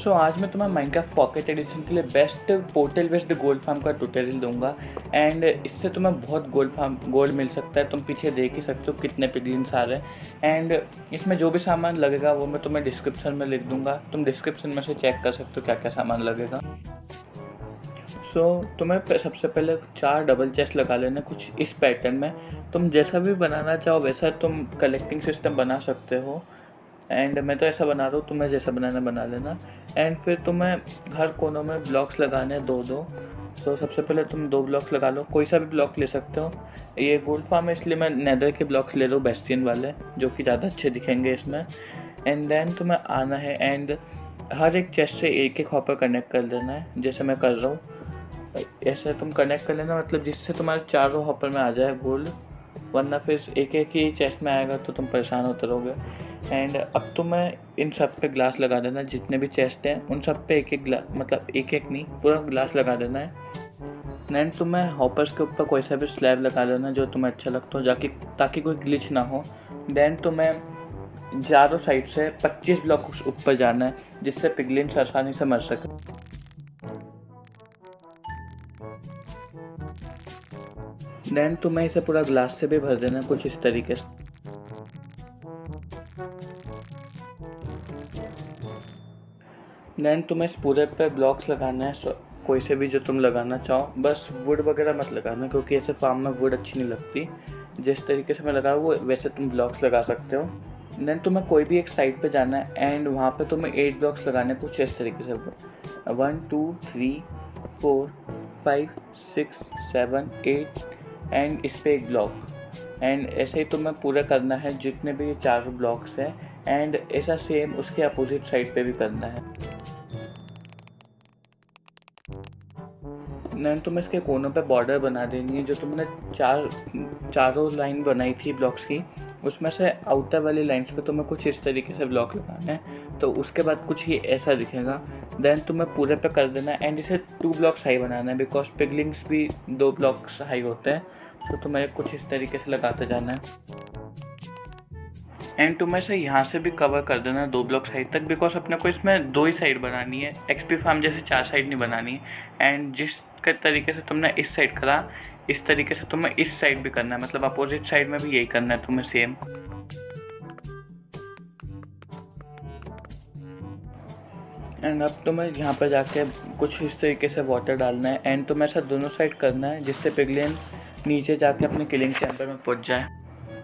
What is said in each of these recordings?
सो so, आज मैं तुम्हें माइनक्राफ्ट पॉकेट एडिशन के लिए best portal based gold farm का ट्यूटोरियल दूँगा। एंड इससे तुम्हें बहुत गोल्ड फार्म गोल्ड मिल सकता है। तुम पीछे देख ही सकते हो कितने पिगलिन्स आ रहे हैं। एंड इसमें जो भी सामान लगेगा वो मैं तुम्हें डिस्क्रिप्शन में लिख दूँगा। तुम डिस्क्रिप्शन में से चेक कर सकते हो क्या क्या सामान लगेगा। सो so, तुम्हें सबसे पहले चार डबल चेस्ट लगा लेना कुछ इस पैटर्न में। तुम जैसा भी बनाना चाहो वैसा तुम कलेक्टिंग सिस्टम बना सकते हो। एंड मैं तो ऐसा बना रहा हूँ, तुम्हें जैसा बनाना बना लेना। एंड फिर तुम्हें हर कोनों में ब्लॉक्स लगाने दो दो तो सबसे पहले तुम दो ब्लॉक्स लगा लो, कोई सा भी ब्लॉक ले सकते हो। ये गोल्ड फार्म है, इसलिए मैं नेदर के ब्लॉक्स ले हूँ, बेस्टियन वाले, जो कि ज़्यादा अच्छे दिखेंगे इसमें। एंड देन तुम्हें आना है, एंड हर एक चेस्ट से एक एक हॉपर कनेक्ट कर देना है, जैसे मैं कर रहा हूँ। ऐसे तुम कनेक्ट कर लेना मतलब जिससे तुम्हारे चारों हॉपर में आ जाए गोल्ड, वरना फिर एक एक ही चेस्ट में आएगा तो तुम परेशान होते रहोगे। एंड अब तो मैं इन सब पे ग्लास लगा देना, जितने भी चेस्ट हैं, उन सब पे एक एक ग्लास मतलब एक एक नहीं, पूरा ग्लास लगा देना है। एंड तुम्हें हॉपर्स के ऊपर कोई सा भी स्लैब लगा देना जो तुम्हें अच्छा लगता हो, जाकि, ताकि कोई ग्लिच ना हो। देन तुम्हें चारों साइड से 25 ब्लॉक ऊपर जाना है, जिससे पिगलिन्स आसानी से मर सके। देन तुम्हें इसे पूरा ग्लास से भी भर देना कुछ इस तरीके से। देन तुम्हें इस पूरे पे ब्लॉक्स लगाना है कोई से भी जो तुम लगाना चाहो, बस वुड वगैरह मत लगाना, क्योंकि ऐसे फार्म में वुड अच्छी नहीं लगती। जिस तरीके से मैं लगा वो वैसे तुम ब्लॉक्स लगा सकते हो। देन तुम्हें कोई भी एक साइड पे जाना है एंड वहाँ पे तुम्हें एट ब्लॉक्स लगाने कुछ इस तरीके से one two three four five six seven eight and इस पर एक ब्लॉक एंड ऐसे ही तुम्हें पूरा करना है, जितने भी ये चार ब्लॉक्स हैं एंड ऐसा सेम उसके अपोजिट साइड पे भी करना है। देन तुम्हें इसके कोनों पे बॉर्डर बना देनी है जो तुमने चार, चारों लाइन बनाई थी ब्लॉक्स की, उसमें से आउटर वाली लाइन्स पे तुम्हें कुछ इस तरीके से ब्लॉक लगाना है तो उसके बाद कुछ ही ऐसा दिखेगा। देन तुम्हें पूरे पे कर देना है एंड इसे टू ब्लॉक्स हाई बनाना है बिकॉज़ पिगलिंग्स भी दो ब्लॉक्स हाई होते हैं तो तुम्हें कुछ इस तरीके से लगाते जाना है। एंड तुम्हें से यहाँ से भी कवर कर देना दो ब्लॉक साइड तक बिकॉज़ अपने को इसमें दो ही साइड बनानी है। एक्सपी फार्म जैसे चार साइड नहीं बनानी है। एंड जिस तरीके से तुमने इस साइड करा, इस तरीके से तुम्हें इस साइड भी करना है। मतलब अपोजिट साइड में भी यही करना है तुम्हें सेम एंड अब तुम्हें यहाँ पर जाके कुछ इस तरीके से वाटर डालना है। एंड तुम्हें ऐसा दोनों साइड करना है, जिससे पिगलियन नीचे जाके अपने किलिंग चैम्बर में पहुँच जाए।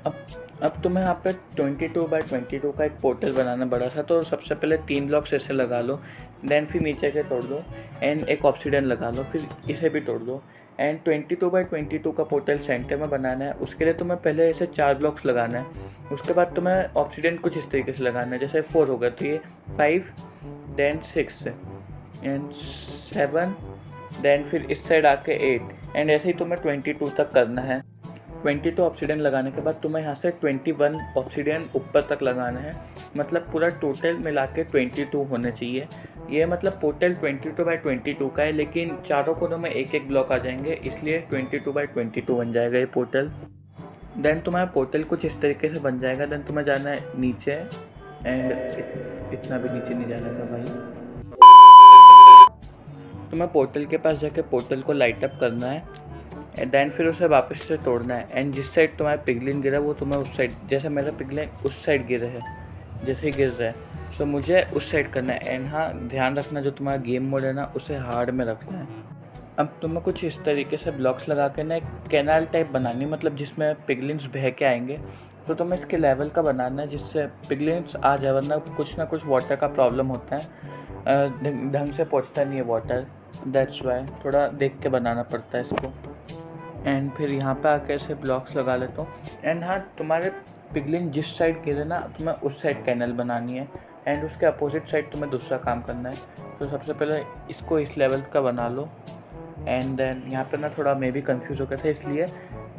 अब अब तुम्हें यहाँ पे 22 टू बाई ट्वेंटी का एक पोर्टल बनाना बड़ा था तो सबसे पहले तीन ब्लॉक्स ऐसे लगा लो देन फिर नीचे के तोड़ दो एंड एक ऑक्सीडन लगा लो, फिर इसे भी तोड़ दो एंड 22 टू बाई ट्वेंटी का पोर्टल सेंटर में बनाना है। उसके लिए तुम्हें पहले ऐसे चार ब्लॉक्स लगाना है, उसके बाद तुम्हें ऑक्सीडन कुछ इस तरीके से लगाना है, जैसे फोर होगा तो ये five then six and seven then फिर इस साइड आके एट एंड ऐसे ही तुम्हें ट्वेंटी टू तक करना है। ट्वेंटी टू ऑप्सीडियन लगाने के बाद तुम्हें यहाँ से ट्वेंटी वन ऑप्सीडियन ऊपर तक लगाना है। मतलब पूरा टोटल मिला के ट्वेंटी टू होने चाहिए। ये मतलब total twenty two by twenty two का है, लेकिन चारों कोनों में एक एक ब्लॉक आ जाएँगे, इसलिए twenty two by twenty two बन जाएगा ये पोर्टल। देन तुम्हारा पोर्टल कुछ इस तरीके से बन जाएगा। देन तुम्हें जाना है नीचे एंड इतना भी नीचे नहीं जाना था भाई। तुम्हें पोर्टल के पास जाके पोर्टल को लाइट अप करना है। देन फिर उसे वापस से तोड़ना है। एंड जिस साइड तुम्हारा पिगलिन गिरा, वो तुम्हें उस साइड जैसे मेरा पिगलिन उस साइड गिरा है, जैसे गिर रहा है। सो मुझे उस साइड करना है। एंड हाँ ध्यान रखना, जो तुम्हारा गेम मोड है ना, उसे हार्ड में रखना है। अब तुम्हें कुछ इस तरीके से ब्लॉक्स लगा के ना, एक कैनाल टाइप बनानी मतलब जिसमें पिगलिन्स बह के आएँगे। तो तुम्हें इसके लेवल का बनाना है, जिससे पिगलिन्स आ जाए, वरना कुछ ना कुछ वाटर का प्रॉब्लम होता है। ढंग से पहुँचता नहीं है वाटर दैट्स वाई थोड़ा देख के बनाना पड़ता है इसको। एंड फिर यहाँ पे आके ऐसे ब्लॉक्स लगा लेता हूँ। एंड हाँ तुम्हारे पिगलिंग जिस साइड गिरे ना, तुम्हें उस साइड कैनल बनानी है। एंड उसके अपोजिट साइड तुम्हें दूसरा काम करना है। तो सबसे पहले इसको इस लेवल का बना लो। एंड देन यहाँ पर ना थोड़ा मे भी कन्फ्यूज़ हो गया था इसलिए।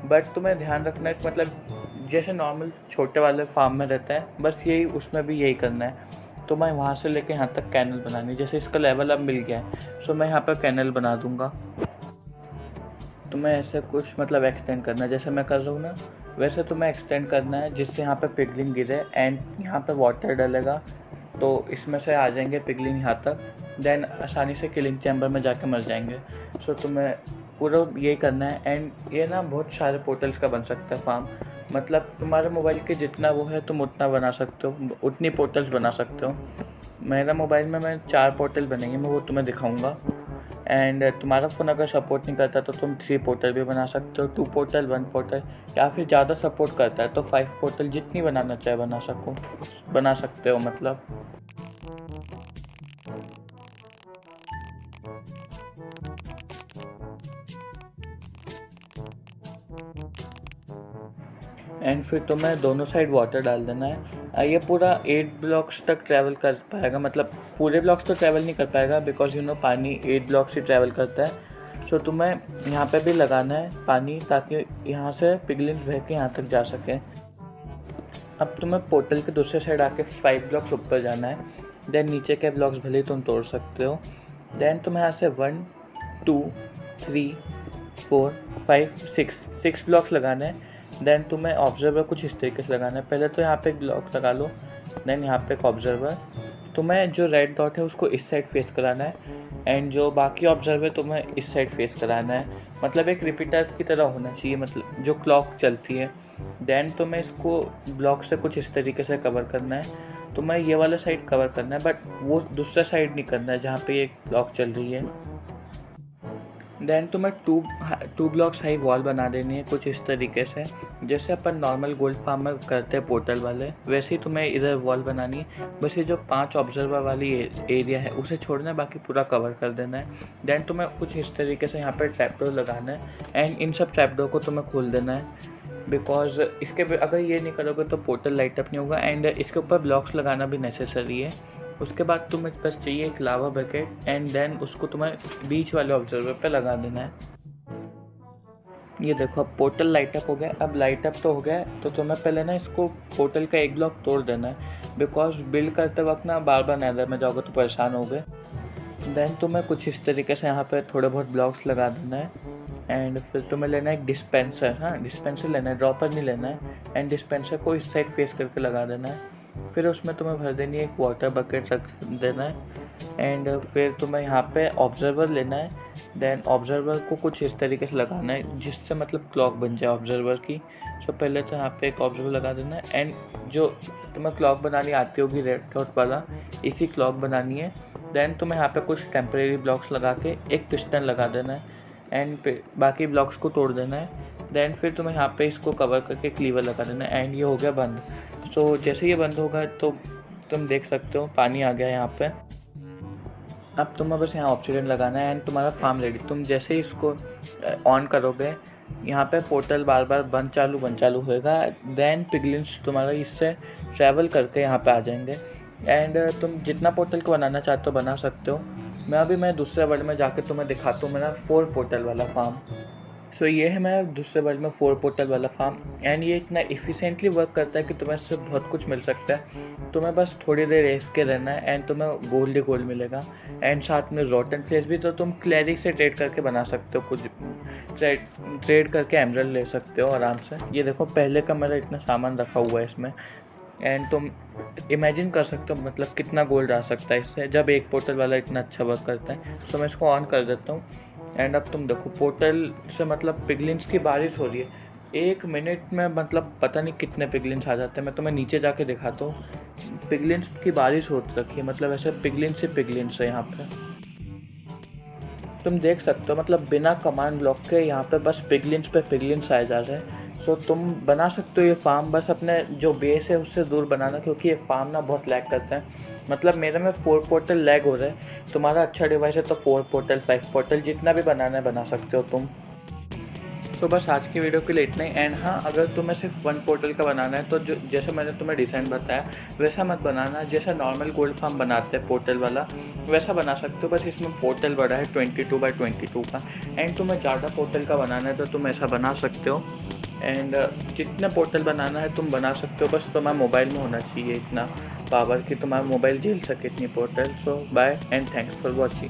बट तुम्हें ध्यान रखना है मतलब जैसे नॉर्मल छोटे वाले फार्म में रहता है, बस यही उसमें भी यही करना है। तो मैं वहाँ से लेके यहाँ तक कैनल बनानी जैसे इसका लेवल अब मिल गया है सो मैं यहाँ पर कैनल बना दूँगा। तुम्हें ऐसे कुछ मतलब एक्सटेंड करना है। जैसे मैं कर रहा हूँ ना, वैसे तुम्हें एक्सटेंड करना है, जिससे यहाँ पे पिगलिंग गिरे एंड यहाँ पे वाटर डलेगा। तो इसमें से आ जाएँगे पिगलिन यहाँ तक। देन आसानी से किलिंग चैम्बर में जाके मर जाएँगे। सो तुम्हें पूरा यही करना है एंड ये ना बहुत सारे पोर्टल्स का बन सकता है फार्म मतलब तुम्हारे मोबाइल के जितना वो है, तुम उतना बना सकते हो, उतनी पोर्टल्स बना सकते हो। मेरा मोबाइल में मैं चार पोर्टल बनेंगे, मैं वो तुम्हें दिखाऊँगा। एंड तुम्हारा फ़ोन अगर सपोर्ट नहीं करता तो तुम थ्री पोर्टल भी बना सकते हो टू पोर्टल वन पोर्टल या फिर ज़्यादा सपोर्ट करता है तो फाइव पोर्टल जितनी बनाना चाहे बना सको, बना सकते हो मतलब। एंड फिर तुम्हें दोनों साइड वाटर डाल देना है। ये पूरा एट ब्लॉक्स तक ट्रैवल कर पाएगा मतलब पूरे ब्लॉक्स तो ट्रैवल नहीं कर पाएगा बिकॉज़ यू नो पानी एट ब्लॉक्स ही ट्रैवल करता है। सो तुम्हें यहाँ पे भी लगाना है पानी ताकि यहाँ से पिगलिंग्स बह के यहाँ तक जा सके। अब तुम्हें पोर्टल के दूसरे साइड आके फाइव ब्लॉक्स ऊपर जाना है। देन नीचे के ब्लॉक्स भले तुम तोड़ सकते हो। देन तुम्हें यहाँ से one two three four five six six blocks लगाना हैं। देन तुम्हें ऑब्जर्वर कुछ इस तरीके से लगाना है। पहले तो यहाँ पे एक ब्लॉक लगा लो देन यहाँ पे एक ऑब्जर्वर तुम्हें जो रेड डॉट है उसको इस साइड फेस कराना है एंड जो बाकी ऑब्जर्वर तुम्हें इस साइड फेस कराना है। मतलब एक रिपीटर की तरह होना चाहिए मतलब जो क्लॉक चलती है। देन तुम्हें इसको ब्लॉक से कुछ इस तरीके से कवर करना है। तुम्हें ये वाला साइड कवर करना है बट वो दूसरा साइड नहीं करना है जहाँ पे ये क्लॉक चल रही है। देन तुम्हें two two blocks high wall बना देनी है कुछ इस तरीके से। जैसे अपन नॉर्मल गोल्ड फार्म में करते हैं पोर्टल वाले, वैसे ही तुम्हें इधर वॉल बनानी है। बस ये जो पाँच ऑब्जर्वर वाली एरिया है, उसे छोड़ना है, बाकी पूरा कवर कर देना है। देन तुम्हें कुछ इस तरीके से यहाँ पर ट्रैपडोर लगाना है। एंड इन सब ट्रैपडोर को तुम्हें खोल देना है। बिकॉज़ इसके अगर ये नहीं करोगे तो पोर्टल लाइट अप नहीं होगा। एंड इसके ऊपर ब्लॉक्स लगाना भी नेसेसरी है। उसके बाद तुम्हें बस चाहिए एक लावा बकेट एंड देन उसको तुम्हें बीच वाले ऑब्जर्वर पे लगा देना है। ये देखो, अब पोर्टल लाइट अप हो गया। अब लाइट अप तो हो गया तो तुम्हें पहले ना इसको पोर्टल का एक ब्लॉक तोड़ देना है। बिकॉज़ बिल्ड करते वक्त ना बार बार नैदर में जाओगे तो परेशान हो गए देन तुम्हें कुछ इस तरीके से यहाँ पे थोड़े बहुत ब्लॉक्स लगा देना है। एंड फिर तुम्हें लेना है एक डिस्पेंसर हाँ डिस्पेंसर लेना है ड्रॉपर नहीं लेना है। एंड डिस्पेंसर को इस साइड फेस करके लगा देना है। फिर उसमें तुम्हें भर देनी है, एक वाटर बकेट रख देना है एंड फिर तुम्हें यहाँ पे ऑब्जर्वर लेना है देन ऑब्जर्वर को कुछ इस तरीके से लगाना है, जिससे मतलब क्लॉक बन जाए ऑब्जर्वर की। तो पहले तो यहाँ पे एक ऑब्जर्वर लगा देना है एंड जो तुम्हें क्लॉक बनानी आती होगी रेड डॉट वाला, इसी क्लॉक बनानी है। देन तुम्हें यहाँ पे कुछ टेम्प्रेरी ब्लॉक्स लगा के एक पिस्टन लगा देना है एंड बाकी ब्लॉक्स को तोड़ देना है। देन फिर तुम्हें यहाँ पे इसको कवर करके क्लीवर लगा देना है एंड ये हो गया बंद। सो जैसे ये बंद होगा तो तुम देख सकते हो, पानी आ गया यहाँ पे। अब तुम्हें बस यहाँ ऑक्सीजन लगाना है एंड तुम्हारा फार्म रेडी तुम जैसे ही इसको ऑन करोगे, यहाँ पे पोर्टल बार बार बंद चालू बंद चालू होएगा। देन पिगलिन्स तुम्हारा इससे ट्रैवल करके यहाँ पे आ जाएँगे। एंड तुम जितना पोर्टल को बनाना चाहते हो, बना सकते हो। मैं अभी, मैं दूसरे वर्ड में जाके तुम्हें दिखाता हूँ, मेरा फोर पोर्टल वाला फार्म सो so, ये है मेरा दूसरे वर्ल्ड में फोर पोर्टल वाला फार्म एंड ये इतना इफ़िशेंटली वर्क करता है कि तुम्हें इससे बहुत कुछ मिल सकता है. तुम्हें बस थोड़ी देर रेस के रहना है एंड तुम्हें गोल्ड ही गोल्ड मिलेगा. एंड साथ में रोटन फ्लेस भी तो तुम क्लैरिक से ट्रेड करके बना सकते हो कुछ. ट्रेड ट्रेड करके एमरल ले सकते हो आराम से. ये देखो पहले का मेरा इतना सामान रखा हुआ है इसमें. एंड तुम इमेजिन कर सकते हो मतलब कितना गोल्ड आ सकता है इससे. जब एक पोर्टल वाला इतना अच्छा वर्क करता है तो मैं इसको ऑन कर देता हूँ. एंड अब तुम देखो पोर्टल से मतलब पिगलिन्स की बारिश हो रही है। एक मिनट में मतलब पता नहीं कितने पिगलिन्स आ जाते हैं। मैं तुम्हें नीचे जाके दिखाता हूँ। पिगलिन्स की बारिश हो रखी है। मतलब ऐसे पिगलिन्स से पिगलिन्स है यहाँ पे। तुम देख सकते हो मतलब बिना कमांड ब्लॉक के यहाँ पे बस पिगलिन्स पे पिगलिन्स आए जा रहे हैं। सो तुम बना सकते हो ये फार्म बस अपने जो बेस है उससे दूर बनाना, क्योंकि ये फार्म ना बहुत लैक करते हैं। मतलब मेरे में फोर पोर्टल लैग हो रहा है। तुम्हारा अच्छा डिवाइस है तो फोर पोर्टल फाइव पोर्टल जितना भी बनाना है बना सकते हो तुम। सो so, बस आज की वीडियो के लिए इतना ही। एंड हाँ अगर तुम्हें सिर्फ़ वन पोर्टल का बनाना है तो जो जैसे मैंने तुम्हें डिज़ाइन बताया वैसा मत बनाना। जैसा नॉर्मल गोल्ड फार्म बनाते हैं पोर्टल वाला वैसा बना सकते हो। बस इसमें पोर्टल बड़ा है twenty two by twenty two का। एंड तुम्हें ज़्यादा पोर्टल का बनाना है तो तुम ऐसा बना सकते हो। एंड जितना पोर्टल बनाना है तुम बना सकते हो। बस तुम्हारा मोबाइल में होना चाहिए इतना। पावर की तुम्हारा मोबाइल झेल सके इतनी portal so bye and thanks for watching